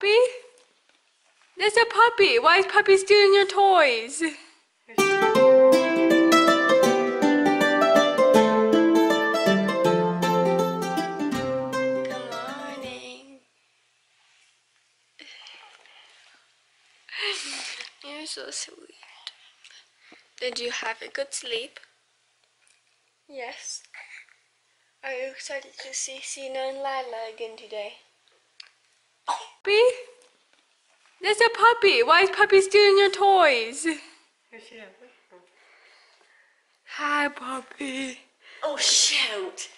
Puppy? There's a puppy. Why is puppy stealing your toys? Good morning. You're so sweet. Did you have a good sleep? Yes. Are you excited to see Sina and Lila again today? Puppy? There's a puppy. Why is puppy stealing your toys? Hi, puppy. Oh shoot!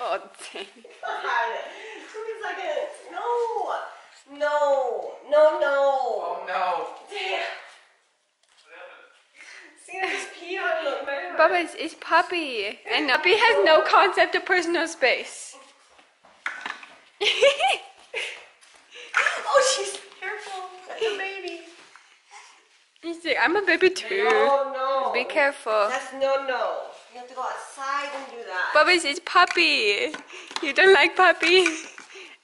Oh, dang. God. Two seconds. No. No. No. No. Oh no. Damn. See, I just peed on the mirror. Bubba, it's, it's puppy. And puppy has no concept of personal space. Oh, she's careful. Like a baby. He's like, I'm a baby too. No, no. Be careful. That's no, no. You have to go outside and do that. Bubba, it's, it's puppy. You don't like puppy?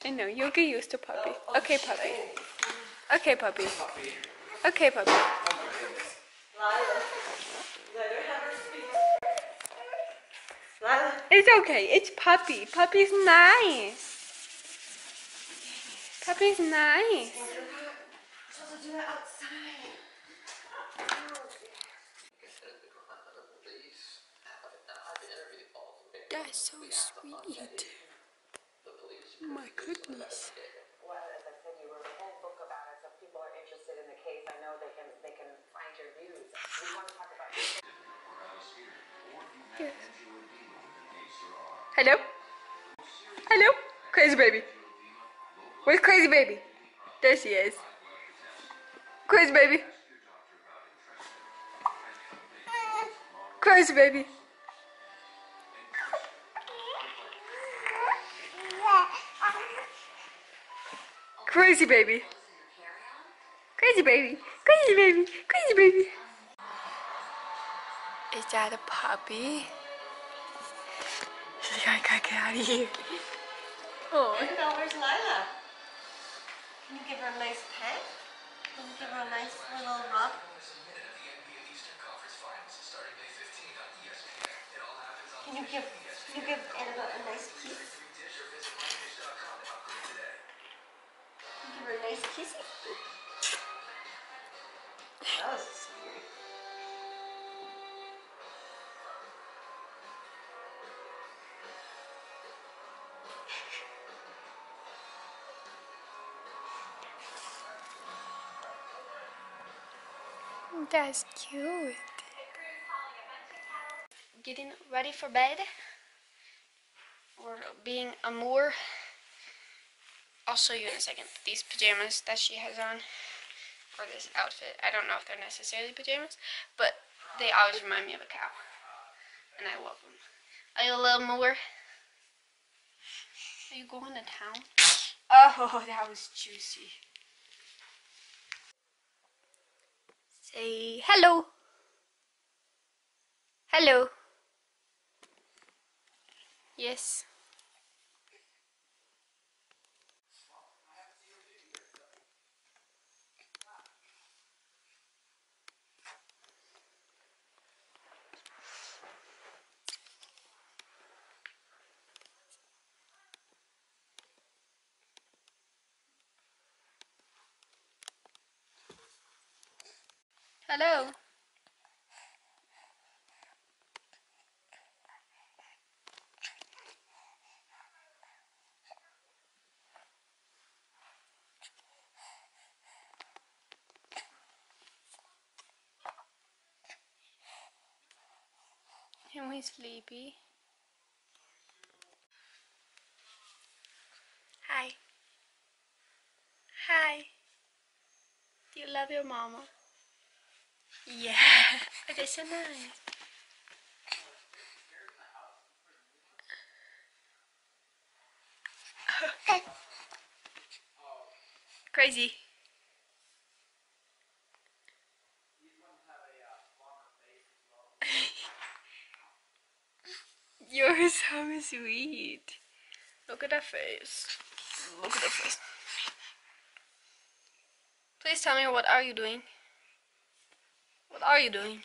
I know, you'll get used to puppy. Oh, oh, okay, puppy. Okay, puppy. Puppy. Okay, puppy. Lila, let her have her speak. Lila. It's okay. It's puppy. Puppy's nice. Puppy's nice. You're supposed to do that outside. That's so sweet. My goodness. Well, as I said, you wrote a whole book about it, so if people are interested in the case, I know they can they can find your views. We want to talk about Yes. Hello? Hello? Crazy baby. Where's crazy baby? There she is. Crazy baby. Crazy baby. Crazy baby. Crazy baby. Crazy baby. Crazy baby. Is that a puppy? She's like, I gotta get out of here. Oh. No, where's Lila? Can you give her a nice pet? Can you give her a nice little rub? You give you give Annabelle a nice kiss? You give her a nice kissy? That was scary. That's cute. Getting ready for bed. Or being amour. I'll show you in a second. These pajamas that she has on. Or this outfit. I don't know if they're necessarily pajamas. But they always remind me of a cow. And I love them. Are you a little more? Are you going to town? Oh, that was juicy. Say hello. Hello. Yes. Hello. Am sleepy? Hi. Hi. Do you love your mama? Yeah, that's so nice. Crazy. How sweet. Look at that face. Look at that face. Please tell me what are you doing? What are you doing?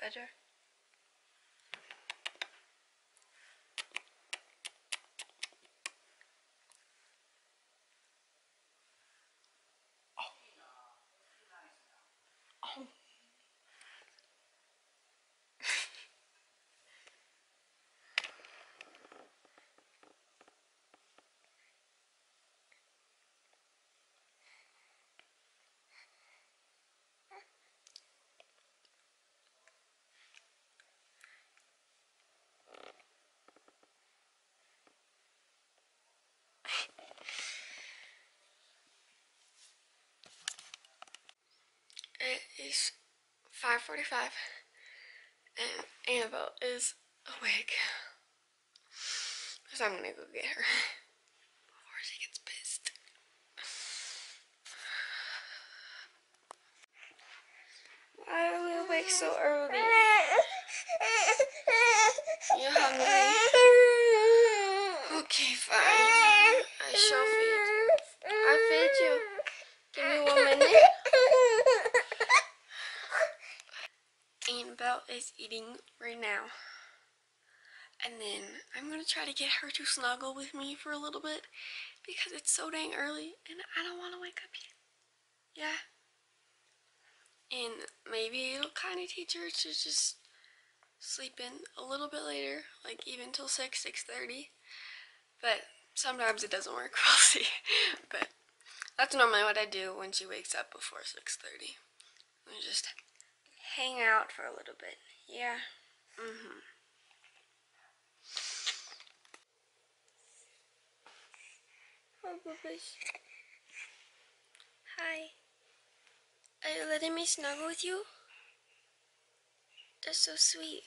Better? It is 5:45 and Annabelle is awake. So I'm gonna go get her before she gets pissed. Why are we awake so early? You hungry? Okay, fine. I shall feed you. I feed you. Give me one minute. Is eating right now. And then I'm gonna try to get her to snuggle with me for a little bit because it's so dang early and I don't wanna wake up yet. Yeah. And maybe it'll kinda teach her to just sleep in a little bit later, like even till 6, 6.30. But sometimes it doesn't work, we'll see. But that's normally what I do when she wakes up before 6.30. We just hang out for a little bit. Yeah. Mm-hmm. Oh, boobies. Hi. Are you letting me snuggle with you? That's so sweet.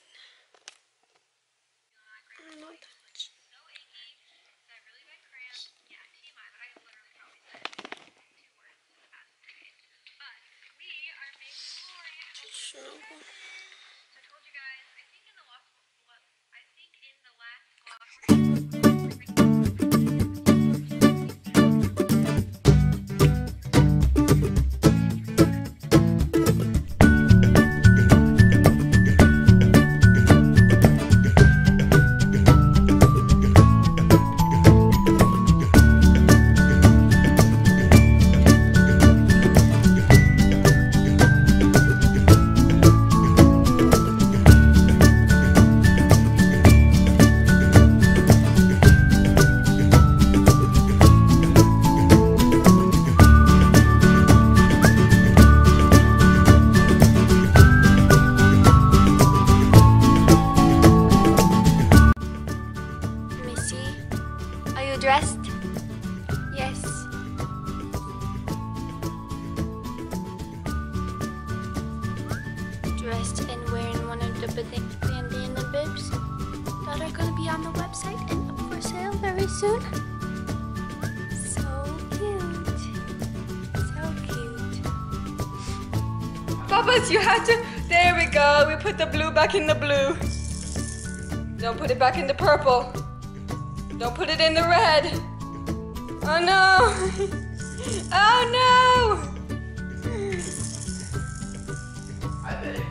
Papas, you have to. There we go. We put the blue back in the blue. Don't put it back in the purple. Don't put it in the red. Oh no. Oh no. I bet if,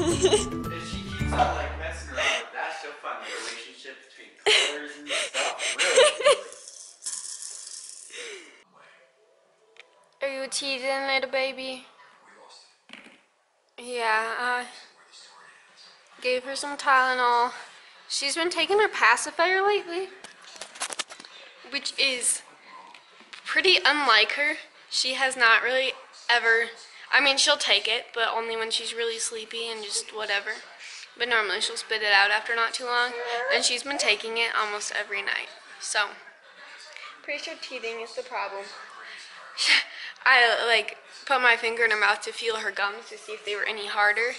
you, if she keeps on like messing around with that, she'll find the relationship between colors and stuff. Really, Are you teasing, little baby? Yeah, I gave her some Tylenol. She's been taking her pacifier lately, which is pretty unlike her. She has not really ever, I mean, she'll take it, but only when she's really sleepy and just whatever. But normally she'll spit it out after not too long, and she's been taking it almost every night. So, pretty sure teething is the problem. I like put my finger in her mouth to feel her gums to see if they were any harder,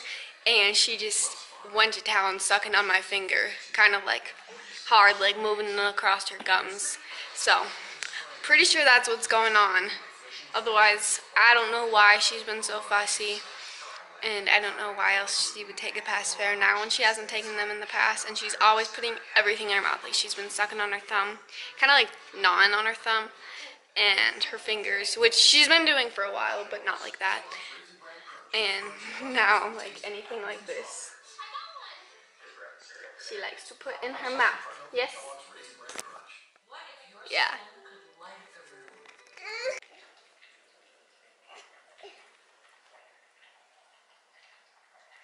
and she just went to town sucking on my finger, kind of like hard, like moving across her gums. So, pretty sure that's what's going on. Otherwise, I don't know why she's been so fussy. And I don't know why else she would take a pacifier now when she hasn't taken them in the past. And she's always putting everything in her mouth. Like she's been sucking on her thumb, kind of like gnawing on her thumb and her fingers, which she's been doing for a while, but not like that. And now, like anything like this, she likes to put in her mouth. Yes? Yeah.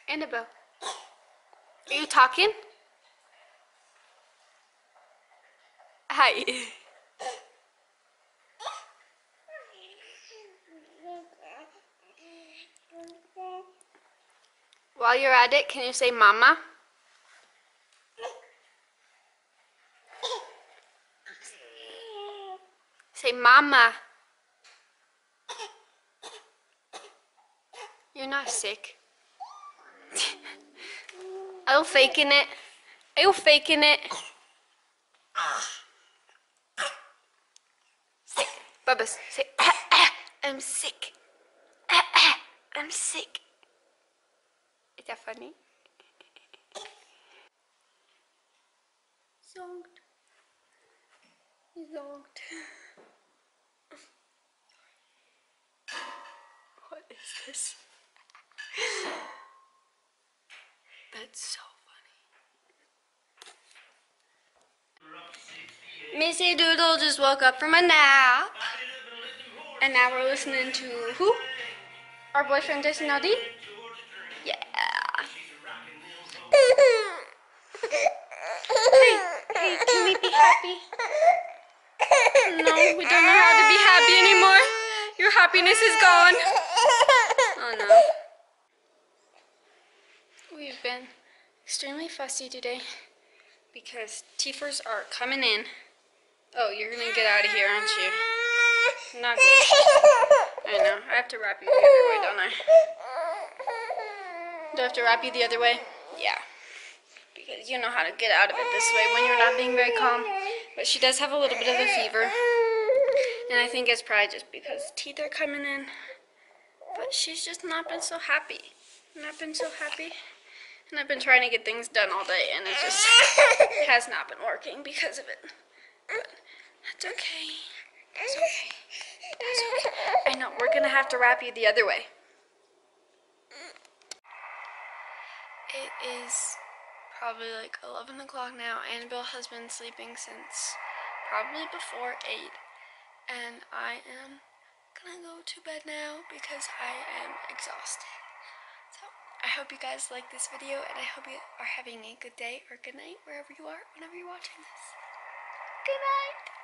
Annabelle, are you talking? Hi. While you're at it, can you say mama? Say mama. You're not sick. Are you faking it? Are you faking it? Say, Bubba's, say, I'm sick. I'm sick. Is that funny? Zonked. Zonked. What is this? That's so funny. Missy Doodle just woke up from a nap. And now we're listening to who? Our boyfriend Jason Aldean? Happy? No, we don't know how to be happy anymore. Your happiness is gone. Oh no. We've been extremely fussy today because teethers are coming in. Oh, you're gonna get out of here, aren't you? Not good. I know. I have to wrap you the other way, don't I? Do I have to wrap you the other way? Yeah. You know how to get out of it this way when you're not being very calm. But she does have a little bit of a fever. And I think it's probably just because teeth are coming in. But she's just not been so happy. Not been so happy. And I've been trying to get things done all day and it just has not been working because of it. But that's okay. That's okay. That's okay. I know, we're gonna have to wrap you the other way. It is probably like 11 o'clock now. Annabelle has been sleeping since probably before 8. And I am gonna go to bed now because I am exhausted. So I hope you guys like this video and I hope you are having a good day or good night wherever you are whenever you're watching this. Good night!